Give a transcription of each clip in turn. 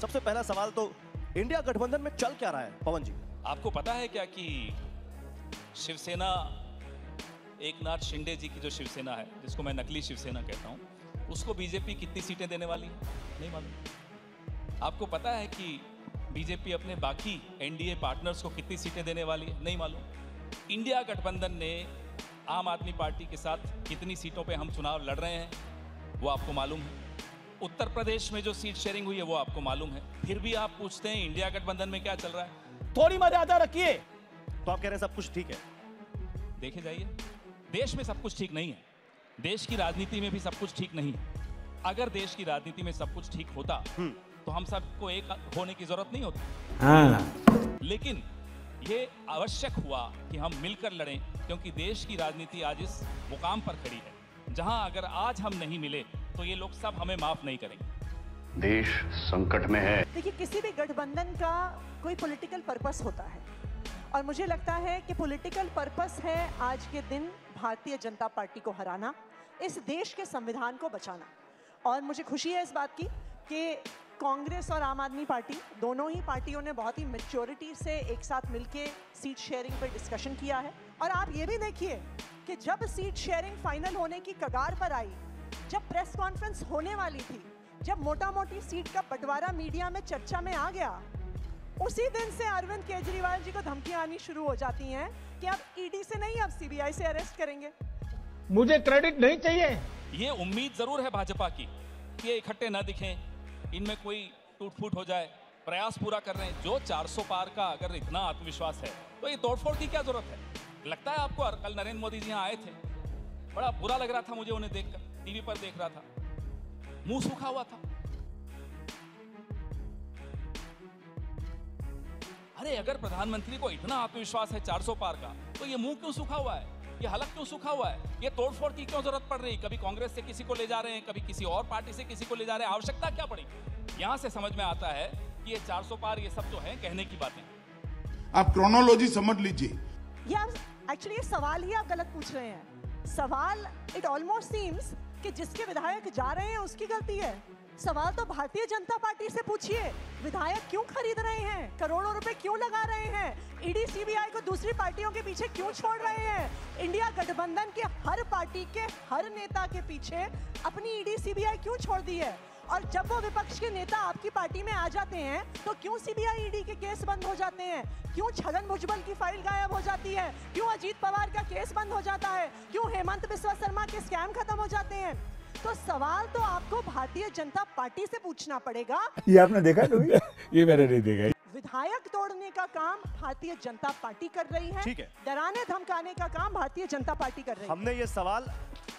सबसे पहला सवाल तो इंडिया गठबंधन में चल क्या रहा है, पवन जी? आपको पता है क्या कि शिवसेना, एक नाथ शिंदे जी की जो शिवसेना है, जिसको मैं नकली शिवसेना कहता हूँ, उसको बीजेपी कितनी सीटें देने वाली है? नहीं मालूम। आपको पता है कि बीजेपी अपने बाकी एनडीए पार्टनर्स को कितनी सीटें देने वाली है? नहीं मालूम। इंडिया गठबंधन ने आम आदमी पार्टी के साथ कितनी सीटों पे हम चुनाव लड़ रहे हैं, वो आपको मालूम है। उत्तर प्रदेश में जो सीट शेयरिंग हुई है वो आपको मालूम है। फिर भी आप पूछते हैं इंडिया गठबंधन में क्या चल रहा है? थोड़ी मर्यादा रखिए। तो आप कह रहे हैं सब कुछ ठीक है। देखे जाइए। देश में सब कुछ ठीक नहीं है। देश की राजनीति में भी सब कुछ ठीक नहीं है। अगर देश की राजनीति में सब कुछ ठीक होता तो हम सबको एक होने की ज़रूरत नहीं होती। लेकिन ये आवश्यक हुआ कि हम मिलकर लड़ें क्योंकि देश की राजनीति आज इस मुकाम पर खड़ी है। जहाँ अगर आज हम नहीं मिले तो ये लोग सब हमें माफ़ नहीं करेंगे। देश संकट में है। देखिए किसी भी गठबंधन का कोई पॉलिटिकल पर्पस होता है। और मुझे लगता है कि पॉलिटिकल पर्पस है आज के दिन भारतीय जनता पार्टी को हराना इस देश के संविधान को बचाना। और मुझे खुशी है इस बात की कि कांग्रेस और आम आदमी पार्टी दोनों ही पार्टियों ने बहुत ही मेच्योरिटी से एक साथ मिलके सीट शेयरिंग पर डिस्कशन किया है। और आप ये भी देखिए कि जब सीट शेयरिंग फाइनल होने की कगार पर आई जब प्रेस कॉन्फ्रेंस होने वाली थी जब मोटा मोटी सीट का बंटवारा मीडिया में चर्चा में आ गया उसी दिन से अरविंद केजरीवाल जी को धमकियाँ आनी शुरू हो जाती हैं कि अब ईडी से नहीं अब सीबीआई से अरेस्ट करेंगे। मुझे क्रेडिट नहीं चाहिए। ये उम्मीद ज़रूर है भाजपा की कि ये इकट्ठे न दिखें इनमें कोई टूट फूट हो जाए प्रयास पूरा कर रहे हैं। जो 400 पार का अगर इतना आत्मविश्वास है तो ये तोड़फोड़ की क्या ज़रूरत है? लगता है आपको? कल नरेंद्र मोदी जी यहाँ आए थे। बड़ा बुरा लग रहा था मुझे उन्हें देखकर। टीवी पर देख रहा था। मुँह सूखा हुआ था। अरे, अगर प्रधानमंत्री को इतना आत्मविश्वास है 400 पार का तो ये मुँह क्यों सूखा हुआ है? ये हलक क्यों सूखा हुआ है? ये तोड़फोड़ की क्यों ज़रूरत पड़ रही? कभी कांग्रेस से किसी को ले जा रहे हैं, कभी किसी और पार्टी से किसी को ले जा रहे हैं। आवश्यकता क्या पड़ेगी यहाँ से समझ में आता है कि ये 400 पार ये सब जो है कहने की बातें। आप क्रोनोलॉजी समझ लीजिए। ये आप एक्चुअली ये सवाल ही आप गलत पूछ रहे हैं। सवाल इट ऑलमोस्ट सीम्स कि जिसके विधायक जा रहे हैं, उसकी गलती है। सवाल तो भारतीय जनता पार्टी से पूछिए। विधायक क्यों खरीद रहे हैं? करोड़ों रुपए क्यों लगा रहे हैं? ईडी सीबीआई को दूसरी पार्टियों के पीछे क्यों छोड़ रहे हैं? इंडिया गठबंधन के हर पार्टी के, हर नेता के पीछे अपनी ईडी सीबीआई क्यों छोड़ दी है? और जब वो विपक्ष के नेता आपकी पार्टी में आ जाते हैं तो क्यों सीबीआई ईडी के केस बंद हो जाते हैं? क्यों छगन भुजबल की फ़ाइल गायब हो जाती है? क्यों अजीत पवार का केस बंद हो जाता है? क्यों हेमंत बिस्वा शर्मा के स्कैम खत्म हो जाते हैं? तो सवाल तो आपको भारतीय जनता पार्टी से पूछना पड़ेगा। ये आपने देखा ये मैंने नहीं देखा। विधायक तोड़ने का काम भारतीय जनता पार्टी कर रही है। ठीक है। डराने धमकाने का काम भारतीय जनता पार्टी कर रही है। हमने ये सवाल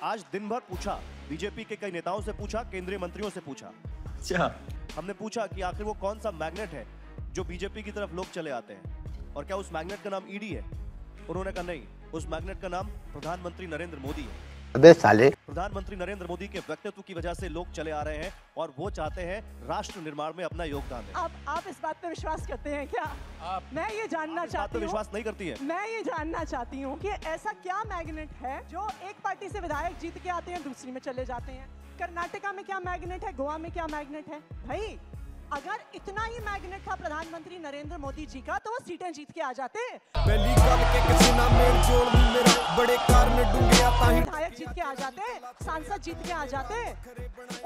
आज दिन भर पूछा बीजेपी के कई नेताओं से पूछा केंद्रीय मंत्रियों से पूछा। अच्छा। हमने पूछा कि आखिर वो कौन सा मैग्नेट है जो बीजेपी की तरफ़ लोग चले आते हैं? और क्या उस मैग्नेट का नाम ईडी है? उन्होंने कहा नहीं उस मैग्नेट का नाम प्रधानमंत्री नरेंद्र मोदी है। अबे साले। प्रधानमंत्री नरेंद्र मोदी के व्यक्तित्व की वजह से लोग चले आ रहे हैं और वो चाहते हैं राष्ट्र निर्माण में अपना योगदान दें। आप आप इस बात पे विश्वास करते हैं क्या? आप मैं ये जानना चाहती हूँ। विश्वास नहीं करती है। मैं ये जानना चाहती हूँ कि ऐसा क्या मैग्नेट है जो एक पार्टी से विधायक जीत के आते हैं दूसरी में चले जाते हैं? कर्नाटका में क्या मैग्नेट है? गोवा में क्या मैग्नेट है? भाई अगर इतना ही मैग्नेट था प्रधानमंत्री नरेंद्र मोदी जी का तो वो सीटें जीत के आ जाते। विधायक जीत के आ जाते सांसद जीत के आ जाते।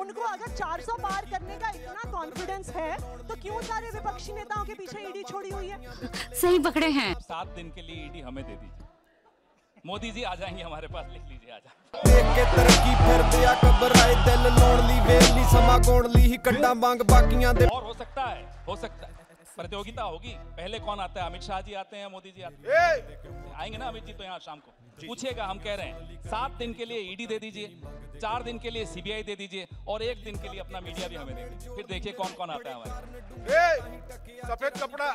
उनको अगर 400 पार करने का इतना कॉन्फिडेंस है तो क्यों सारे विपक्षी नेताओं के पीछे ईडी छोड़ी हुई है? सही पकड़े हैं। सात दिन के लिए ईडी हमें दे दीजिए। मोदी जी आ जाएँगे हमारे पास लिख लीजिए आ जाए ਸਮਾਂ ਗਾਉਣ ਲਈ ਹੀ ਕੱਢਾਂ ਵਾਂਗ ਬਾਕੀਆਂ ਦੇ और हो सकता है हो सकता है प्रतियोगिता होगी। पहले कौन आता है? अमित शाह जी आते हैं मोदी जी आते हैं। आएँगे ना अमित जी? तो यहाँ शाम को। पूछेगा हम कह रहे हैं सात दिन के लिए ईडी दे दीजिए चार दिन के लिए सीबीआई दे दीजिए और एक दिन के लिए अपना मीडिया भी हमें दे दीजिए। फिर देखिए कौन कौन आता है हमारे। सफ़ेद कपड़ा।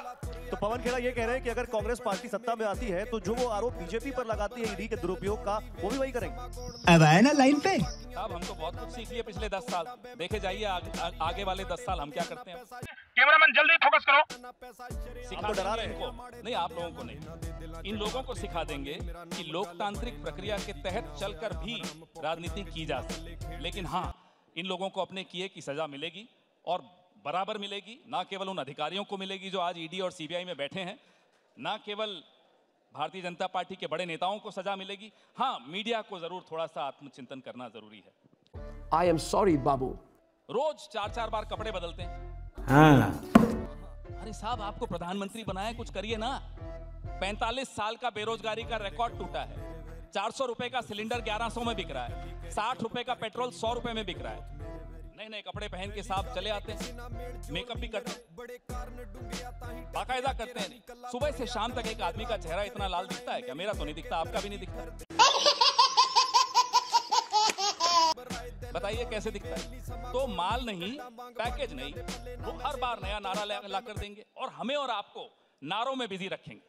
तो पवन खेड़ा ये कह रहे हैं कि अगर कांग्रेस पार्टी सत्ता में आती है तो जो वो आरोप बीजेपी पर लगाती है ईडी के दुरुपयोग का वो भी वही करेंगे। अब आए ना लाइन पे? अब हम तो बहुत कुछ सीख लिए पिछले दस साल। देखे जाइए आगे वाले दस साल हम क्या करते हैं? कैमरामैन जल्दी फोकस करो। आपको डरा रहे हैं। नहीं आप लोगों को नहीं। इन लोगों को सिखा देंगे कि लोकतांत्रिक प्रक्रिया के तहत चलकर भी राजनीति की जा सकती है। लेकिन हाँ इन लोगों को अपने किए की सजा मिलेगी और बराबर मिलेगी। ना केवल उन अधिकारियों को मिलेगी जो आज ईडी और सीबीआई में बैठे हैं ना केवल भारतीय जनता पार्टी के बड़े नेताओं को सजा मिलेगी। हाँ मीडिया को ज़रूर थोड़ा सा आत्मचिंतन करना ज़रूरी है। आई एम सॉरी बाबू। रोज चार चार बार कपड़े बदलते हैं। हाँ। अरे साहब, आपको प्रधानमंत्री बनाया कुछ करिए ना। 45 साल का बेरोजगारी का रिकॉर्ड टूटा है। चार सौ रुपए का सिलेंडर 1100 में बिक रहा है। साठ रुपए का पेट्रोल सौ रुपए में बिक रहा है। नए नए कपड़े पहन के साहब चले आते हैं। मेकअप भी करते बाकायदा करते हैं। सुबह से शाम तक एक आदमी का चेहरा इतना लाल दिखता है क्या? मेरा तो नहीं दिखता, आपका भी नहीं दिखता। बताइए कैसे दिखता है? तो माल नहीं, पैकेज नहीं, वो हर बार नया नारा ला कर देंगे और हमें और आपको नारों में बिज़ी रखेंगे,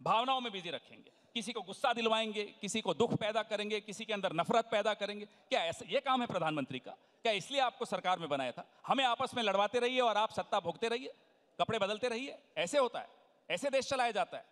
भावनाओं में बिज़ी रखेंगे। किसी को गुस्सा दिलवाएँगे, किसी को दुख पैदा करेंगे, किसी के अंदर नफरत पैदा करेंगे। क्या ऐसा, ये काम है प्रधानमंत्री का? क्या इसलिए आपको सरकार में बनाया था? हमें आपस में लड़वाते रहिए और आप सत्ता भोगते रहिए, कपड़े बदलते रहिए। ऐसे होता है, ऐसे देश चलाया जाता है।